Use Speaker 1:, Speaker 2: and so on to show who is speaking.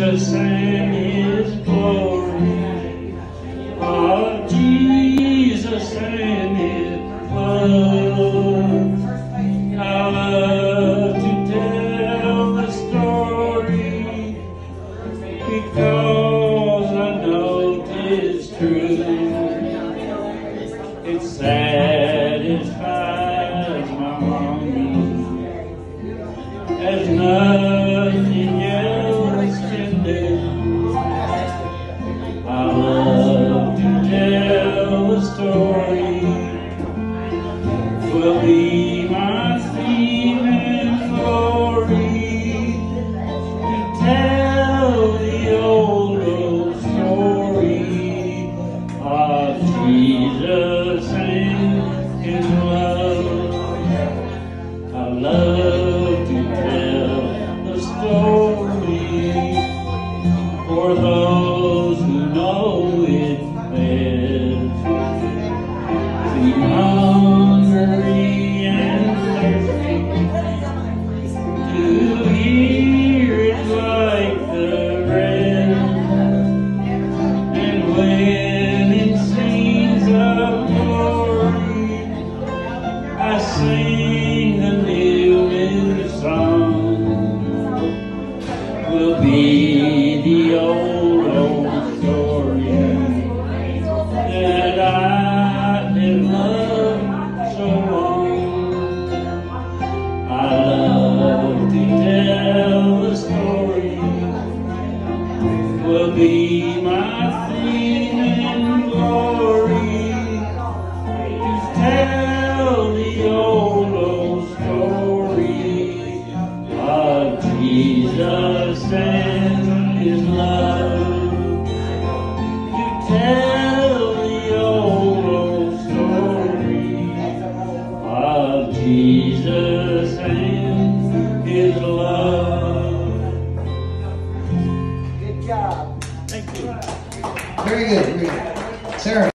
Speaker 1: Jesus and his glory. Of Jesus and. I love to tell the story because I know it's true. It satisfies my longing as nothing those who know best. The hungry and hear it like the rest. And when it sings of glory, I sing a tell the story. Will be my and glory tell the old, old story of Jesus and His love. Tell the old, old story of Jesus Thank you.
Speaker 2: Very good, very good. Sarah?